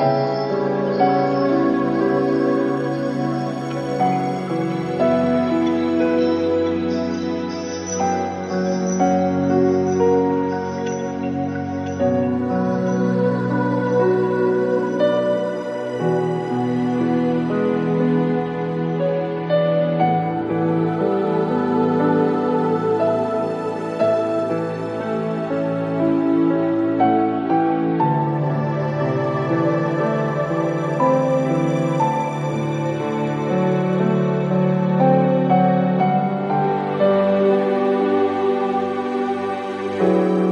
Amen. You